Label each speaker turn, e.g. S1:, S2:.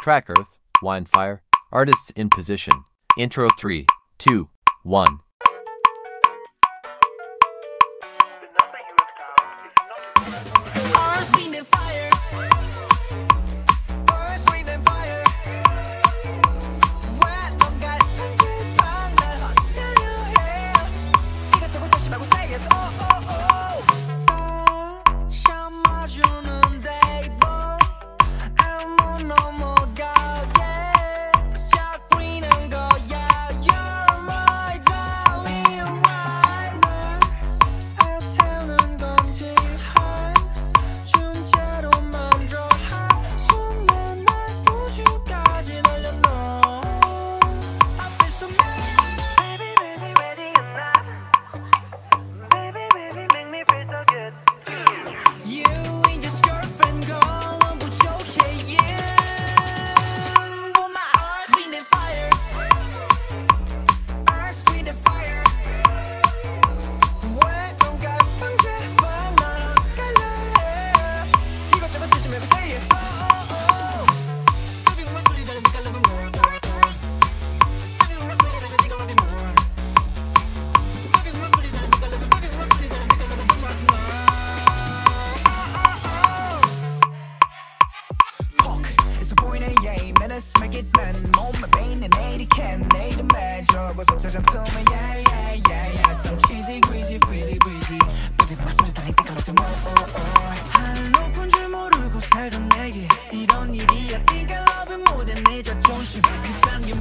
S1: Track Earth, Windfire, Artists in Position. Intro 3, 2, 1.
S2: home brain and 80 can they the mad job. Was such a tell me yeah yeah yeah yeah. Some cheesy greasy freezy breezy. But it must be like the color of oh oh hello pun jul moru go sae jeon naege iron ili i think i love you more than neja jeonshi geu jjang ge